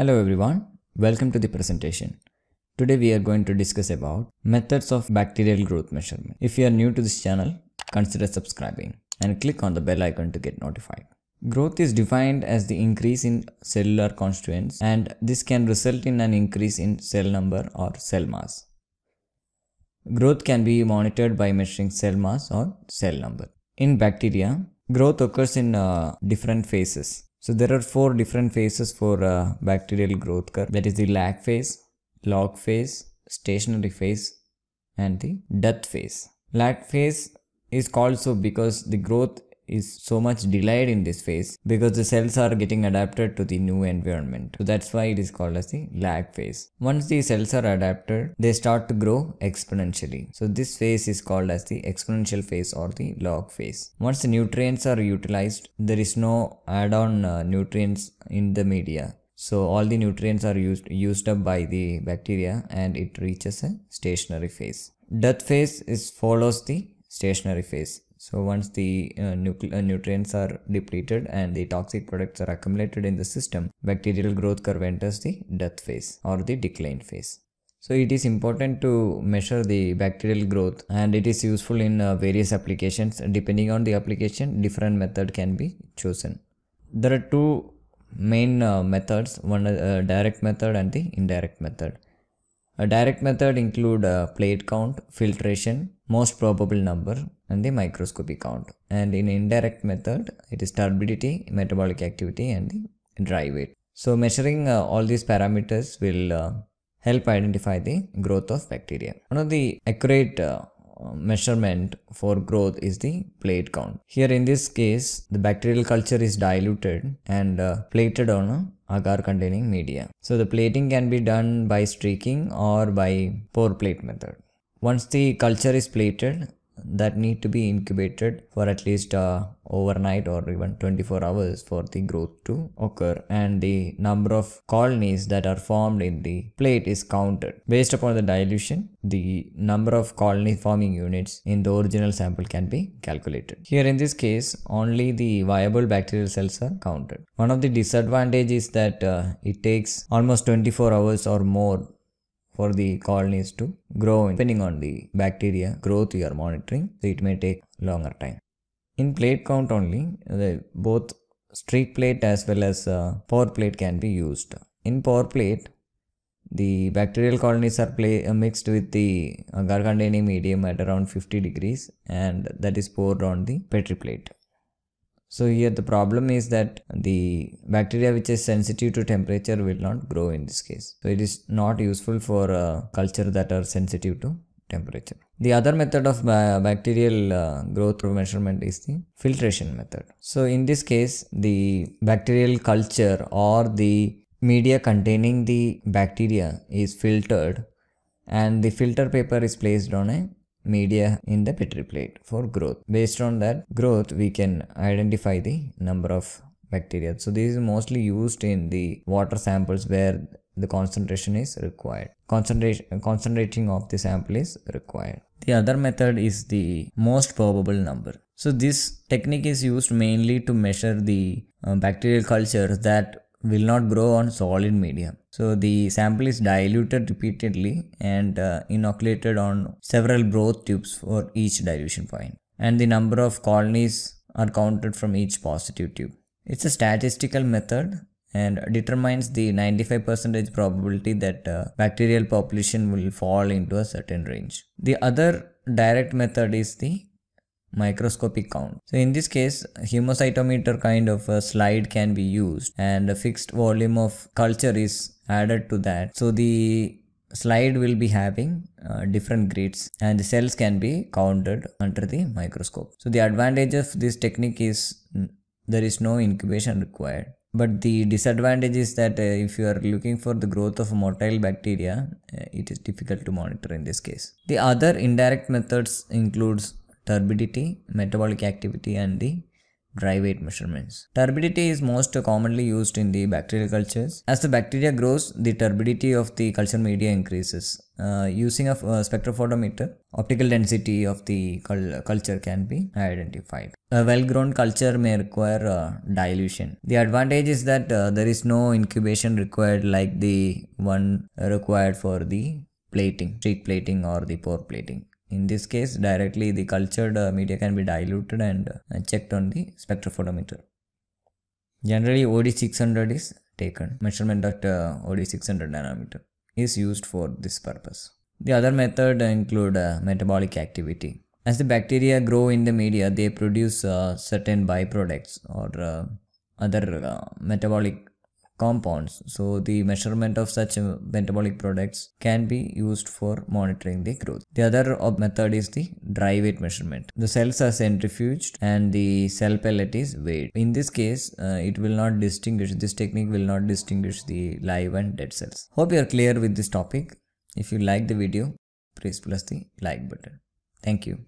Hello everyone, welcome to the presentation. Today we are going to discuss about methods of bacterial growth measurement. If you are new to this channel, consider subscribing and click on the bell icon to get notified. Growth is defined as the increase in cellular constituents and this can result in an increase in cell number or cell mass. Growth can be monitored by measuring cell mass or cell number. In bacteria, growth occurs in uh, different phases. So there are four different phases for uh, bacterial growth curve. That is the lag phase, log phase, stationary phase, and the death phase. Lag phase is called so because the growth is so much delayed in this phase because the cells are getting adapted to the new environment. So that's why it is called as the lag phase. Once the cells are adapted, they start to grow exponentially. So this phase is called as the exponential phase or the log phase. Once the nutrients are utilized, there is no add-on uh, nutrients in the media. So all the nutrients are used used up by the bacteria and it reaches a stationary phase. Death phase is follows the stationary phase. So once the uh, uh, nutrients are depleted and the toxic products are accumulated in the system, bacterial growth curve enters the death phase or the decline phase. So it is important to measure the bacterial growth and it is useful in uh, various applications. Depending on the application, different method can be chosen. There are two main uh, methods, one uh, direct method and the indirect method. A direct method include uh, plate count, filtration, most probable number and the microscopy count. And in indirect method, it is turbidity, metabolic activity and the dry weight. So measuring uh, all these parameters will uh, help identify the growth of bacteria. One of the accurate uh, measurement for growth is the plate count. Here in this case, the bacterial culture is diluted and uh, plated on agar containing media. So the plating can be done by streaking or by pour plate method. Once the culture is plated, that need to be incubated for at least uh, overnight or even 24 hours for the growth to occur. And the number of colonies that are formed in the plate is counted. Based upon the dilution the number of colony forming units in the original sample can be calculated. Here in this case only the viable bacterial cells are counted. One of the disadvantages is that uh, it takes almost 24 hours or more for the colonies to grow depending on the bacteria growth you are monitoring so it may take longer time. In plate count only the both streak plate as well as uh, pour plate can be used. In pour plate the bacterial colonies are play, uh, mixed with the agar containing medium at around 50 degrees and that is poured on the petri plate so here the problem is that the bacteria which is sensitive to temperature will not grow in this case. So it is not useful for uh, culture that are sensitive to temperature. The other method of bacterial uh, growth measurement is the filtration method. So in this case the bacterial culture or the media containing the bacteria is filtered and the filter paper is placed on a media in the petri plate for growth. Based on that growth, we can identify the number of bacteria. So this is mostly used in the water samples where the concentration is required. Concentration concentrating of the sample is required. The other method is the most probable number. So this technique is used mainly to measure the uh, bacterial cultures that will not grow on solid medium. So the sample is diluted repeatedly and uh, inoculated on several broth tubes for each dilution point. And the number of colonies are counted from each positive tube. It's a statistical method and determines the 95% probability that uh, bacterial population will fall into a certain range. The other direct method is the microscopic count. So in this case, hemocytometer kind of a slide can be used and a fixed volume of culture is added to that. So the slide will be having uh, different grids and the cells can be counted under the microscope. So the advantage of this technique is there is no incubation required. But the disadvantage is that uh, if you are looking for the growth of motile bacteria, uh, it is difficult to monitor in this case. The other indirect methods includes turbidity, metabolic activity and the dry weight measurements. Turbidity is most commonly used in the bacterial cultures. As the bacteria grows, the turbidity of the culture media increases. Uh, using a uh, spectrophotometer, optical density of the cul- culture can be identified. A well-grown culture may require uh, dilution. The advantage is that uh, there is no incubation required like the one required for the plating, sheet plating or the pour plating. In this case, directly the cultured uh, media can be diluted and uh, checked on the spectrophotometer. Generally, OD600 is taken. Measurement at uh, OD600 nanometer is used for this purpose. The other method include uh, metabolic activity. As the bacteria grow in the media, they produce uh, certain byproducts or uh, other metabolic compounds. So the measurement of such metabolic products can be used for monitoring the growth. The other method is the dry weight measurement. The cells are centrifuged and the cell pellet is weighed. In this case, uh, it will not distinguish, this technique will not distinguish the live and dead cells. Hope you are clear with this topic. If you like the video, please press the like button. Thank you.